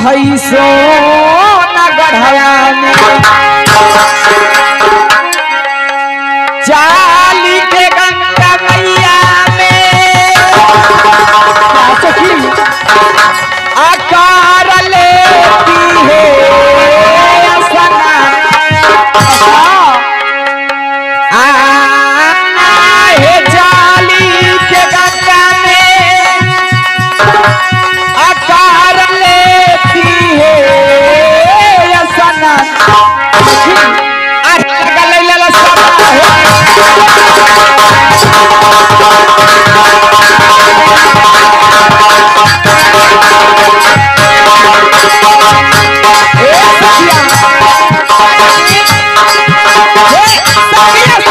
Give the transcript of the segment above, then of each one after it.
आहई सो गढ़वा में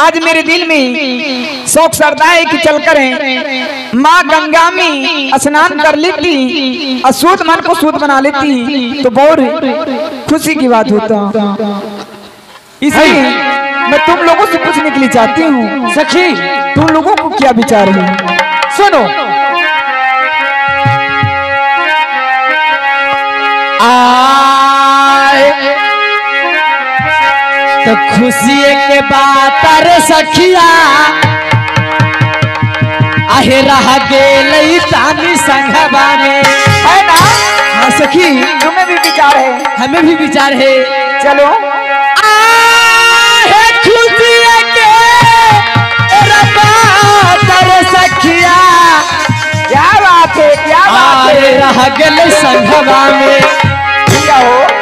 आज मेरे दिल में शौक श्रद्धा है कि चल करें। माँ गंगा में स्नान कर लेती और शुद्ध मन को शुद्ध बना लेती तो बहुत खुशी की बात होता। इसलिए मैं तुम लोगों से पूछने के लिए चाहती हूँ। सखी, तुम लोगों को क्या विचार है? सुनो। खुशी के बात रे सखिया। आहे रह तानी में है ना? हाँ सखी। तुम्हें भी विचार है। हमें भी विचार है। चलो। आहे खुशी के सखिया। क्या बात है क्या बात है। रह गेलई संघबा में क्या हो?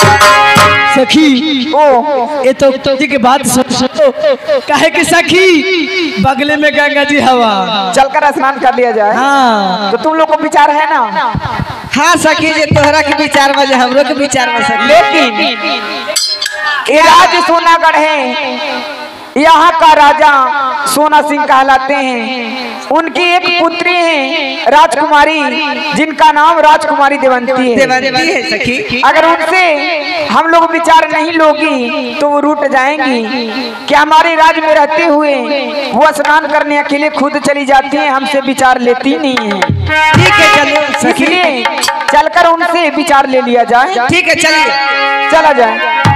सखी। ओ ये तो के बात सुनो कहे कि सखी बगले में गंगा जी हवा। चलकर स्नान कर लिया जाए। हाँ। तो तुम लोग को विचार है ना? हाँ सखी जी तोहरा के विचार में हम लोग के विचार में सखी। लेकिन ये राज्य सोनागढ़ है। यहाँ का राजा सोना सिंह कहलाते हैं। उनकी एक पुत्री है राजकुमारी जिनका नाम राजकुमारी देवंती है। देवंती है सखी। अगर उनसे हम लोग विचार नहीं लोगी तो वो रूट जाएँगी। कि हमारे राज्य में रहते हुए वो स्नान करने अकेले खुद चली जाती है हमसे विचार लेती नहीं है। ठीक है चलो सखी। इसलिए चलकर उनसे विचार ले लिया जाए। ठीक है चलिए। चला जाए।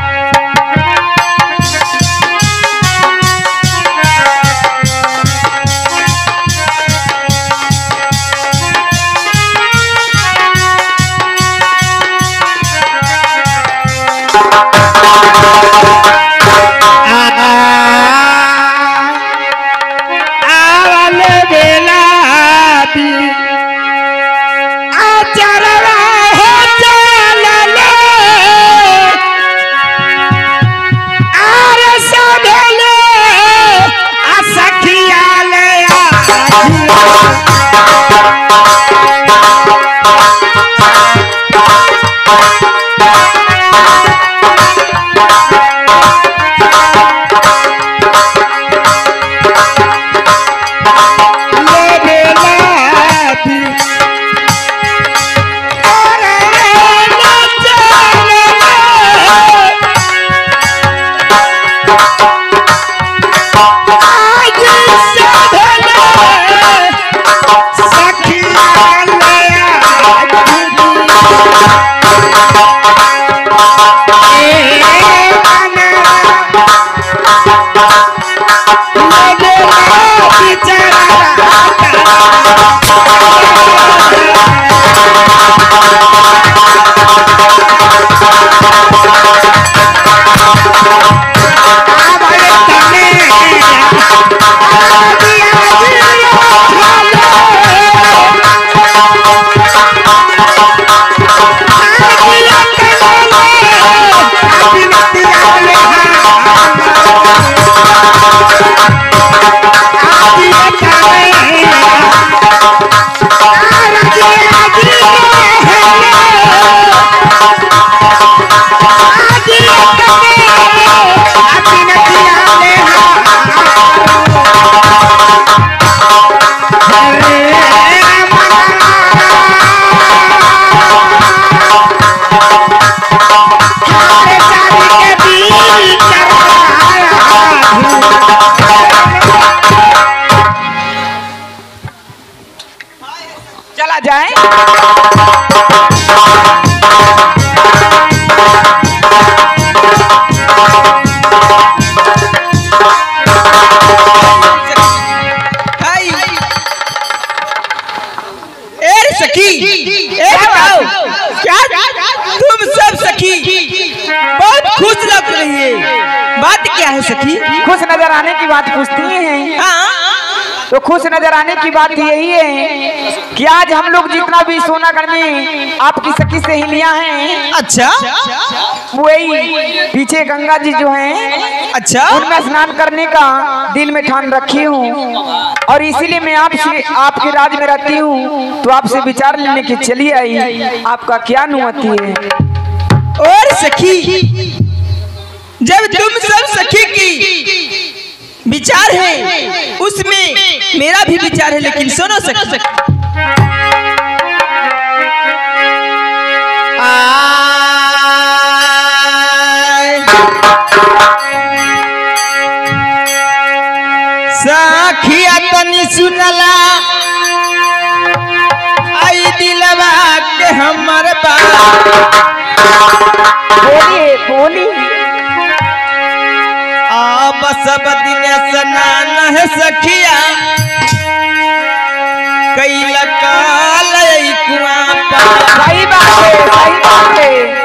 सखी ए बताओ क्या तुम सब सखी बहुत खुश लग बात क्या है सखी? खुश नज़र आने की बात पूछती है हाँ। तो खुश नज़र आने की बात यही है कि आज हम लोग जितना भी सोनागढ़ में आपकी सखी सहेलियाँ हैं। अच्छा। वही पीछे गंगा जी जो हैं अच्छा। उनमें स्नान करने का दिल में ठान रखी हूँ। और इसीलिए मैं आपसे आपके राज में रहती हूँ। तो आपसे विचार लेने की चली आई। आपका क्या अनुमति है? और सखी जब तुम सब सखी की विचार है उसमें मेरा भी विचार है लेकिन सुनो सखी। तनी आई दिलवा के हमर बोलिए बोली अब सब दिन स्नान है सखिया कैल काल कुआ सही बात है सही बात है।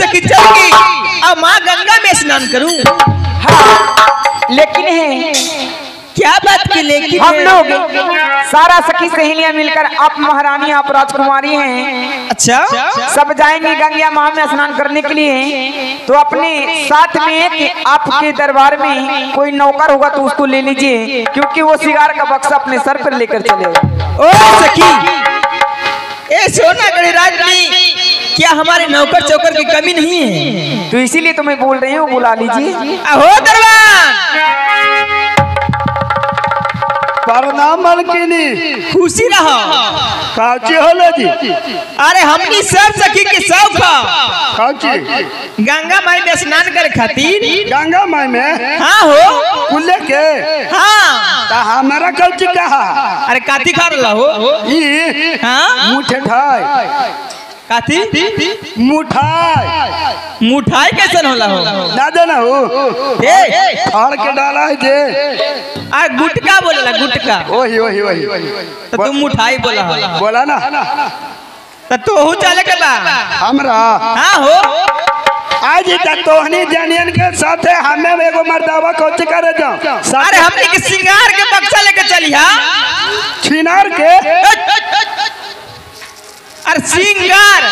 सखी चल गई अब माँ गंगा में स्नान करूँ। हाँ। लेकिन है क्या बात की लेकिन हम लोग सारा सखी सहेलियाँ मिलकर आप महारानी आप राजकुमारी हैं। अच्छा। सब जाएँगे गंगा माह में स्नान करने के लिए। तो अपने साथ में एक आपके दरबार में कोई नौकर होगा तो उसको ले लीजिए क्योंकि वो सिगार का बक्सा अपने सर पर लेकर चले। ओ सखी ए सोना गणराज में क्या हमारे नौकर चौकर की कमी नहीं है? तो इसीलिए तो मैं बोल रही हूँ बुला लीजिए। अहो दरबार! प्रणाम मलकिनी खुशी रहो। काची होलो जी। अरे हमनी सब सखी के सब काची। गंगा माई में स्नान कर खातिर। गंगा माई में? हाँ हो। कुल्ले के? हाँ। ता हमारा कौची कहा? अरे काती खा रहा हो। ई हाँ? मुठे ठाई। काती? मुठाई। मुठाई कैसन होला हो? ना देना हो। ए फाड़ के डाला है जे। आ गुटका बोलेला गुटका। वही वही वही। तो तुम मुठाई बोला हो। बोला ना। तो तोहू चले के बा। हमरा। हाँ हो। आज त तोहनी जनियन के साथे हमें एगो मर्दावा कोची करे जाओ। अरे हमने के सिंगार के बक्सा लेके चली हा? छिनार के? अरे सिंगर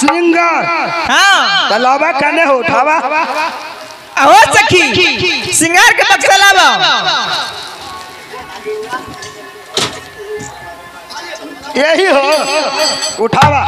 सिंगर हाँ। तलावा कने हो उठावा। हो सखी। सिंगार के पक्ष लावा यही हो उठावा।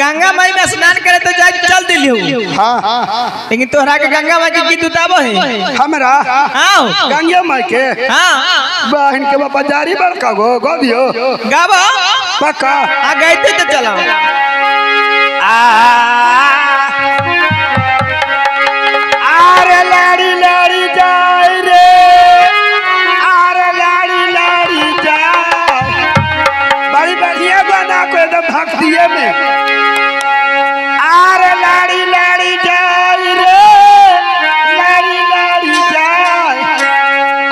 गंगा माई में स्नान करे तो जाए चल दिल हो। हाँ। हाँ लेकिन तोहरा के गंगा माई के गीत उताबो है। हमरा? गंगा माई के? हाँ। बहन के बापा जारी बड़का गो गो दियो। गाबा। पक्का? आ गए तो चलो आरे में आरे लाड़ी लाड़ी जाए रे। लाड़ी लाड़ी जाए।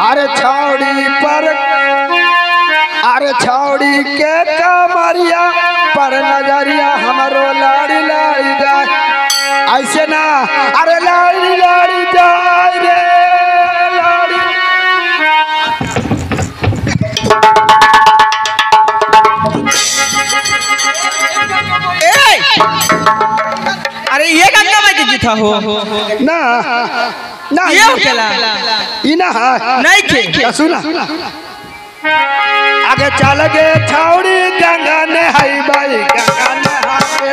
अरे छौड़ी पर अरे छौड़ी के कमरिया पर नज़रिया हमरो लाड़ी लाड़ी जाए। ऐसे ना अरे लाड़ी लाड़ी जाए रे। अरे ये गंगा माई के गीत हो ना ना ये होकेला ई ना है। नहीं के सुना। आगे चल गे छौड़ी गंगा ने हई बाई गंगा ने हाथे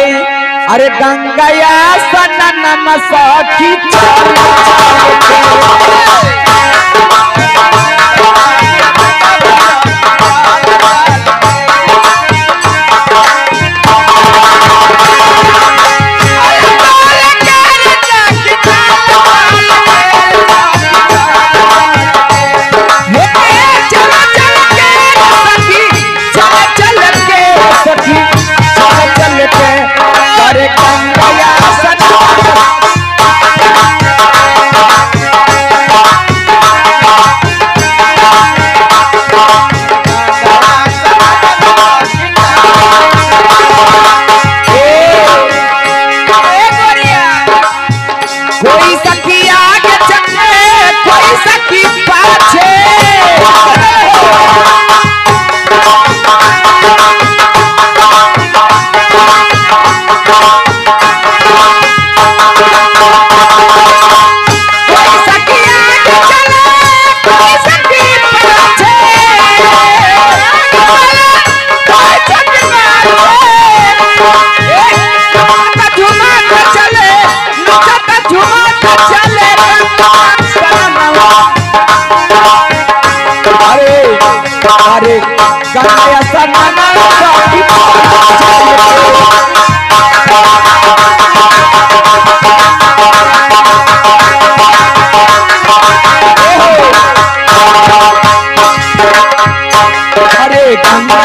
अरे गंगया सनन नम चल चल सखी गंगा स्नान अरे गंगा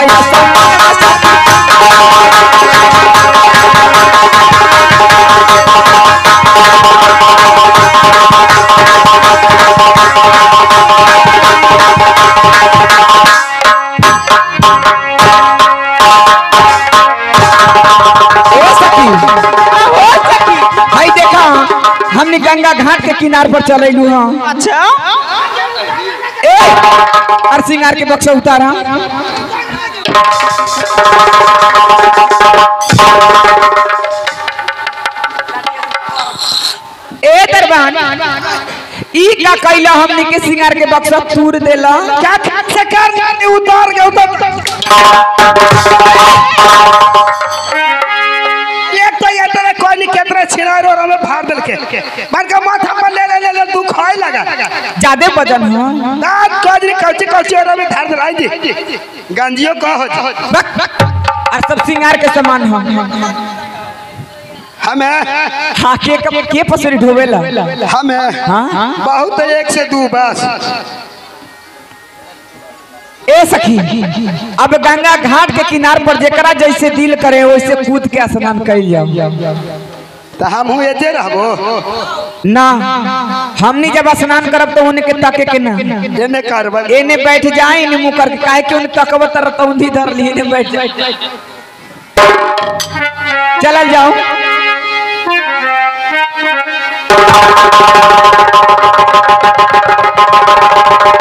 हमने गंगा घाट के किनार पर चलैलू हाँ। अच्छा। ए और सिंगार के बक्सा उतारा। ए दरबान ई का कैला हमने के सिंगार के बक्सा तूर देला। क्या खाट से कर जाने उतार के उतार। छिनारो और हमें फाड़ दिल के मन का माथा पर ले ले ले ले दुख लगा ज़्यादा वज़न हो। दांत कोजरी कौची कौची और हमें धार दिल आई जी गंजियो का हो। और सब सिंगार के सामान हो। हमें। हाँ के के, के पसरी ढोवेला? हमें। हाँ? बहुत एक से दो बस। ए सखी अब गंगा घाट के किनार पर जेकरा जैसे दिल करे वैसे कूद के स्नान कर जाओ। तो हम हूँ एजे रहबो। ना हमनी जब स्नान करब तो उनके तके के ना एने करबन एने बैठ जाए इने मुँह करके काहे कि उन तकब तर तौंधी धर ली इने बैठ जाए। चलल जाओ। अरे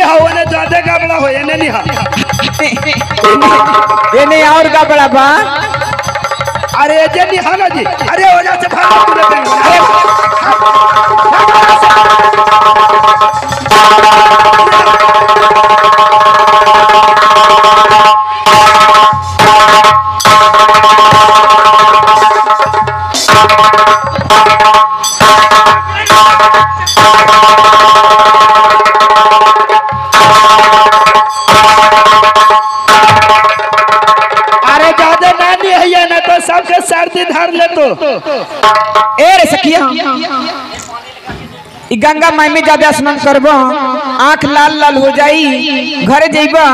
ये ने नहीं हाँ ओने ज़्यादा कमरा हो ये नहीं हाँ एने और का बा। अरे ये नहीं हाँ ना जी। अरे वजह से भाग तूने देंगे अरे तो। ए रे सखिया गंगा माई में ज़्यादा स्नान करबो आँख लाल लाल हो जाई घरे जइबा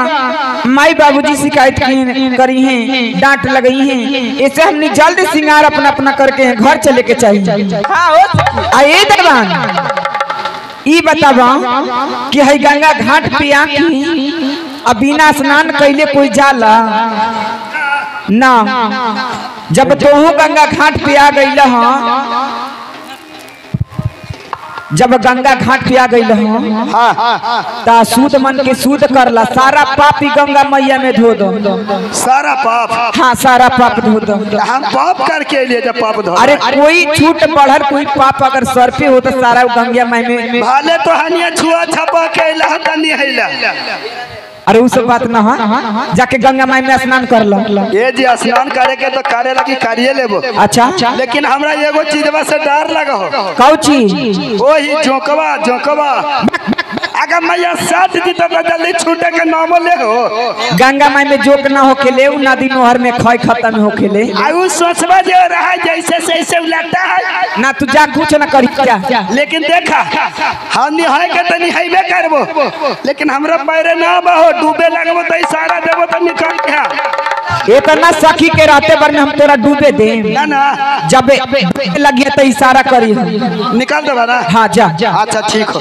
माई बाबूजी शिकायत करी हैं डांट लगई हैं ऐसे हमने जल्द सिंगार अपना अपना करके घर चले के चाहिए हाँ हो सखी। आ ए दरबान ई बतावा कि हई गंगा घाट पे आके आ बिना स्नान कैले कोई जाला। ना। जब तोहू गंगा घाट पे आ गई जब गंगा घाट पे आ गई हाँ हाँ हाँ ता सूद मन के सूद करला सारा पापी गंगा मैया में धो दो। सारा पाप? हाँ सारा पाप धो दो। हम पाप करके लिए जब पाप धो। अरे कोई छूट बढ़ल कोई पाप अगर सर पे हो तो सारा गंगा माई में भाले तो हनिया छुआ छपा के अरे उस बात ना हाँ। जाके गंगा माई में स्नान कर लो। ये जी स्नान करे के तो करे लगी करिए लेबो। अच्छा। लेकिन हमरा एगो चीजवा से डर लगा हो कौची? ही जोकवा जोकवा। अगर मैया साथ दी तो जल्दी छूटे के नाम ले हो। गंगा माई में जोक ना होखेले उ नदी नहर में खय खत्म होखेले आयु सोचवा जो रहा जैसे से ऐसे उलटा है। ना तू जा कुछ ना करी जा लेकिन देखा हम निहाय के तो निहाइबे करबो। लेकिन हमरा पैरे ना बहो डूबे लगबो तो इशारा देबो तो निकल के आ। इतना सखी के रहते में हम तोरा डूबे दे ना ना। जब लगिए तो इशारा करी निकाल देबा ना हाँ जा। अच्छा ठीक हो।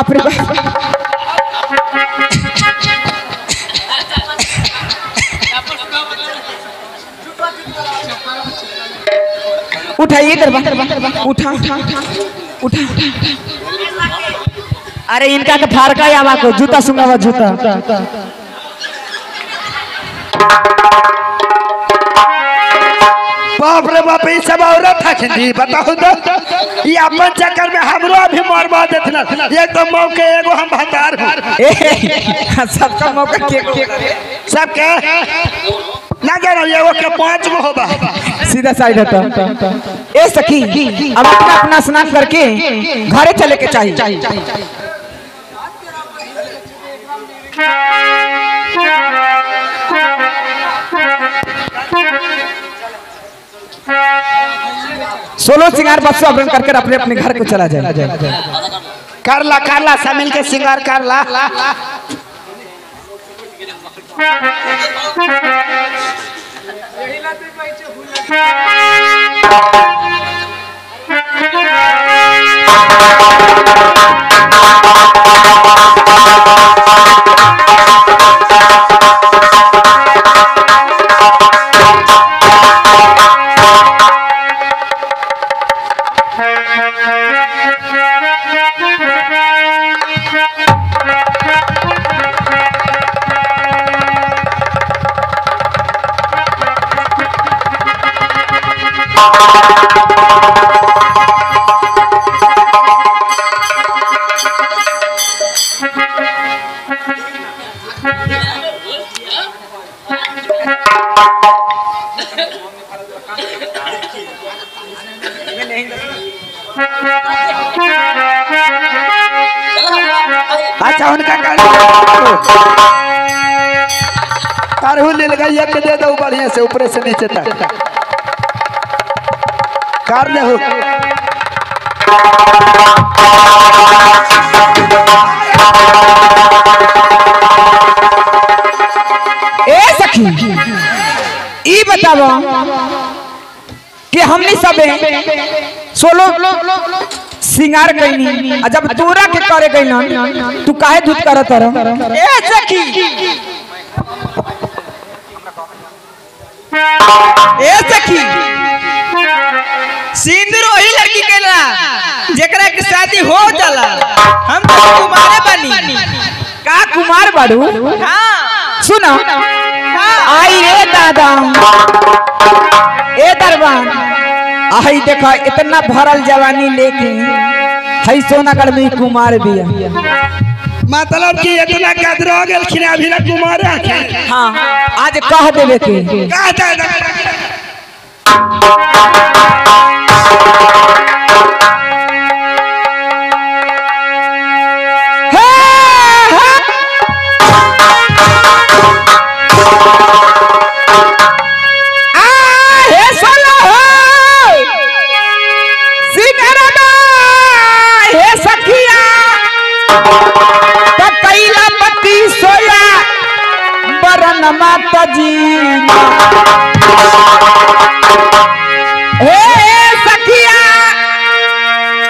बाप। रे बाप। उठाइए दरबार उठा उठा उठा उठा। अरे इनका तो फारका यावा को, जूता सुंगावा जूता। रे बाप सब औरत हखनी बताओ तो। ये अपन चक्कर में हमरो अभी मरवा देथन ये तो मौके एगो हम भतार हूँ। सबका मौका के के सब के ना जानो एगो के पाँच गो होबा। सीधा साइड होता ए सखी अब अपना अपना स्नान करके घरे चले के चाहिए सोलो सिंगार बस अपने करके अपने अपने घर को चला जाए। कर ला कर ला सब मिल के सिंगार कर ला अच्छा कर ले लगा एक दे दो बढ़िया से, ऊपर से नीचे तक। कर ले हो। ए सखी, ई बतावा कि हमनी सबे सोलो सिंगार कैनी आ जब तोरा के करे गइलन तू काहे धुत करत रह? ए सखी ए सखी सिंदूर वही लड़की केला जेकरा के शादी हो जाला। हम तो कुमारे बनी। का कुमार बाड़ू? हाँ। सुनो। आई रे दादा। आई देखा इतना भरल जवानी लेके हई सोनागढ़ में कुमार बिया। मतलब कि इतना कदर हो गेलखिन अभी ना कुमार है हाँ आज कह देवे के कहता है जी हे सखिया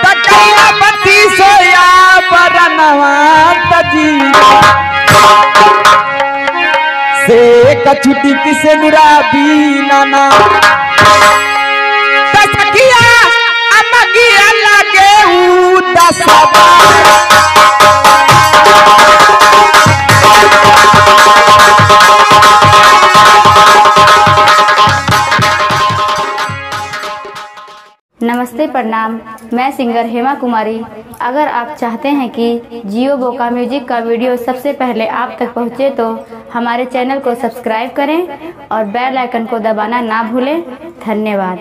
त कैला पति सोया बरन माता जी से किसे त सखिया अमगिया लागे ऊ दसबा नमस्ते प्रणाम। मैं सिंगर हेमा कुमारी। अगर आप चाहते हैं कि जियो बोका म्यूज़िक का वीडियो सबसे पहले आप तक पहुँचे तो हमारे चैनल को सब्सक्राइब करें और बेल आइकन को दबाना ना भूलें। धन्यवाद।